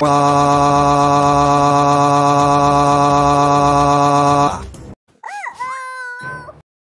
哇。